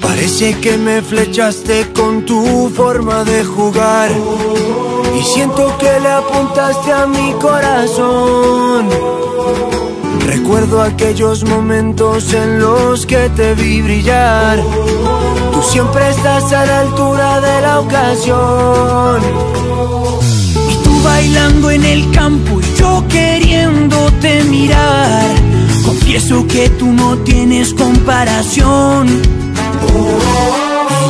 Parece que me flechaste con tu forma de jugar. Y siento que le apuntaste a mi corazón. Recuerdo aquellos momentos en los que te vi brillar. Tú siempre estás a la altura de la ocasión. Y tú bailando en el campo y yo queriéndote mirar. Confieso que tú no tienes comparación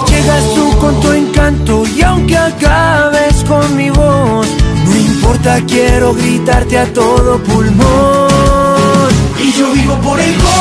llegas tú con tu encanto y aunque acabes con mi voz, no importa, quiero gritarte a todo pulmón. Y yo vivo por el gol,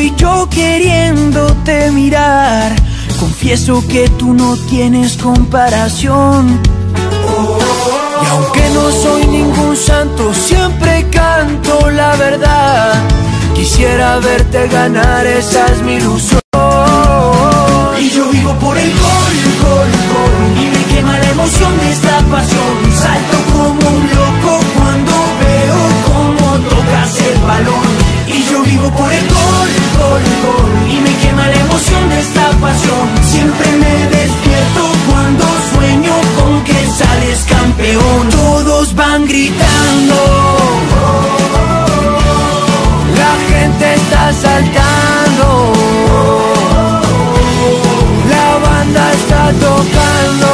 y yo queriéndote mirar Confieso que tú no tienes comparación. Y aunque no soy ningún santo, siempre canto la verdad. Quisiera verte ganar, esa es mi ilusión. Y yo vivo por el gol, gol, gol. Y me quema la emoción de esta pasión. Gritando. La gente está saltando. La banda está tocando.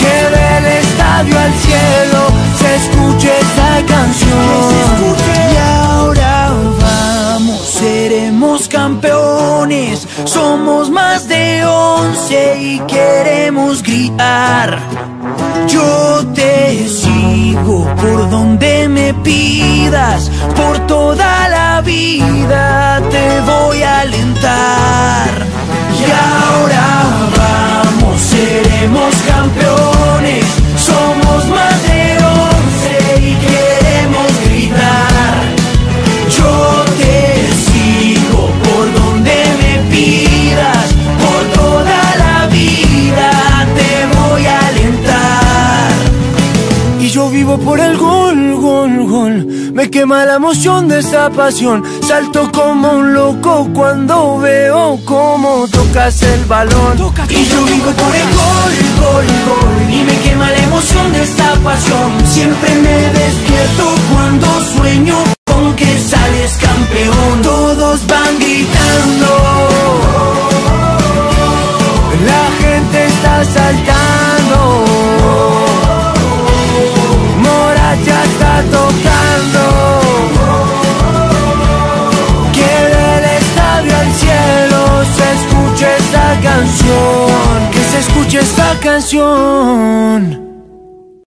Que del estadio al cielo se escuche esta canción. Y ahora vamos, seremos campeones. Somos más de once y queremos gritar. Yo te sigo por donde me pidas, por toda la vida te voy a alentar. Vivo por el gol, gol, gol. Me quema la emoción de esta pasión. Salto como un loco cuando veo cómo tocas el balón. Y yo vivo por el gol, gol, gol Y me quema la emoción de esta pasión Siempre me despierto cuando sueño con que sales campeón Todos van gritando La gente está saltando. Esta canción.